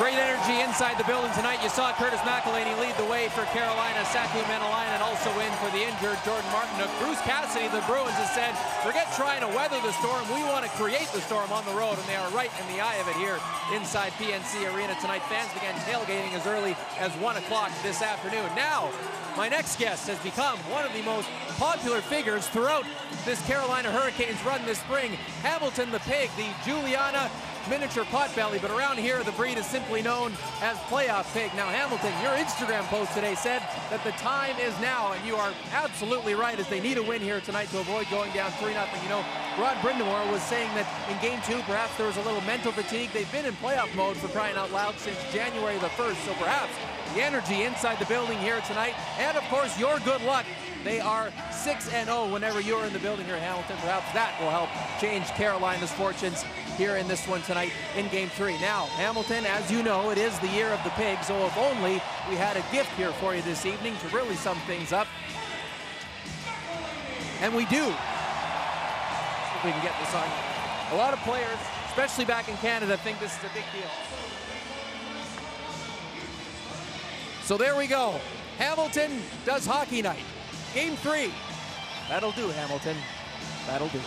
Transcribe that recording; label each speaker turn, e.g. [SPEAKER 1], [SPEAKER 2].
[SPEAKER 1] Great energy inside the building tonight. You saw Curtis McElhinney lead the way for Carolina. Saku Maenalanen also in for the injured Jordan Martinook. Bruce Cassidy, the Bruins, has said, forget trying to weather the storm. We create the storm on the road, and they are right in the eye of it here inside PNC Arena tonight. Fans began tailgating as early as 1 o'clock this afternoon. Now, my next guest has become one of the most popular figures throughout this Carolina Hurricanes run this spring. Hamilton the Pig, the Juliana miniature potbelly, but around here the breed is simply known as playoff pig. Now Hamilton, your Instagram post today said that the time is now, and you are absolutely right as they need a win here tonight to avoid going down 3-0. You know, Rod Brind'Amour was saying that in game two, perhaps there was a little mental fatigue. They've been in playoff mode for crying out loud since January the 1st, so perhaps the energy inside the building here tonight, and of course your good luck. They are 6-0 whenever you're in the building here Hamilton. Perhaps that will help change Carolina's fortunes here in this one tonight in game three. Now, Hamilton, as you know, it is the year of the pig, so if only we had a gift here for you this evening to really sum things up. And we do. We can get this on. A lot of players, especially back in Canada, think this is a big deal. So there we go. Hamilton does hockey night. Game three. That'll do, Hamilton. That'll do.